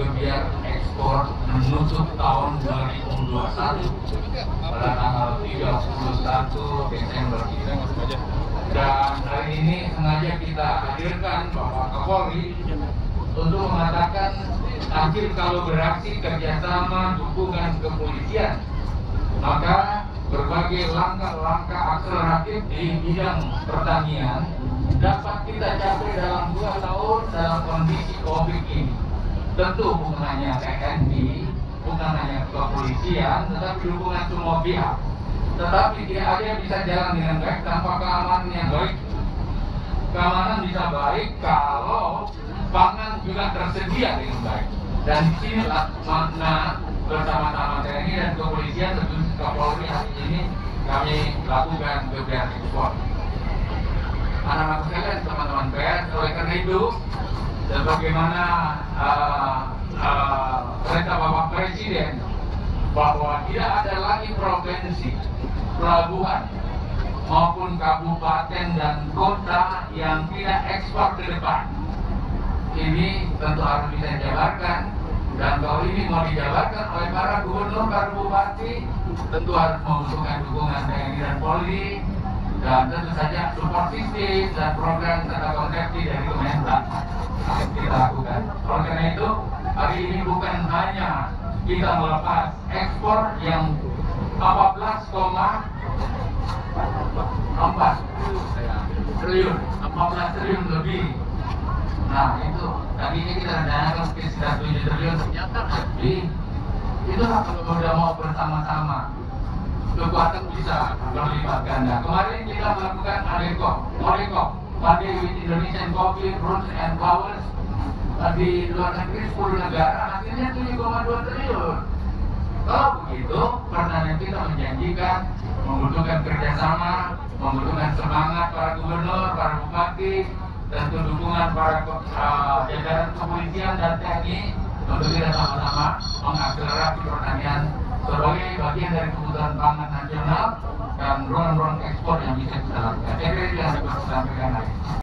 kegiatan ekspor menutup tahun 2021 pada tanggal 31 Desember dan hari ini sengaja kita hadirkan Bapak Kapolri untuk mengatakan akhir kalau beraksi kerjasama dukungan kepolisian maka berbagai langkah-langkah akseleratif di bidang pertanian dapat kita capai dalam dua tahun dalam kondisi COVID ini. Tentu bukan hanya TNI, bukan hanya kepolisian, tetapi dukungan semua pihak. Tetapi tidak ada yang bisa jalan dengan baik tanpa keamanan yang baik. Keamanan bisa baik kalau pangan juga tersedia dengan baik. Dan di sinilah makna bersama-sama TNI dan kepolisian tentu Kapolri hari ini kami lakukan kegiatan ekspor. Anak-anak sekalian, teman-teman pers, oleh karena itu, sebagaimana uh, uh, perintah Bapak Presiden bahwa tidak ada lagi provinsi, pelabuhan maupun kabupaten dan kota yang tidak ekspor ke depan. Ini tentu harus bisa dijabarkan dan kalau ini mau dijabarkan oleh para gubernur, para bupati, tentu harus membutuhkan dukungan TNI dan Polri dan tentu saja support system dan program serta konsepsi dari Kementan yang kita lakukan. Oleh karena itu, hari ini bukan hanya kita melepas ekspor yang 14,4 triliun, 14 triliun lebih. Nah itu tadinya kita rencanakan sekitar 7 triliun, ternyata lebih. Itulah kalau sudah mau bersama-sama kekuatan bisa berlipat ganda. Kemarin kita melakukan ADECO, ODECO, One with Indonesian Coffee, Fruits and Flowers di luar negeri 10 negara, hasilnya 7,2 triliun. Kalau begitu, perdana kita menjanjikan membutuhkan kerjasama, membutuhkan semangat para gubernur, para bupati, dan dukungan para uh, jajaran kepolisian dan TNI untuk kita sama-sama mengakselerasi pertanian sebagai bagian dari kebutuhan pangan nasional dan ruang-ruang ekspor yang bisa kita lakukan. Saya kira itu yang dapat saya sampaikan ini.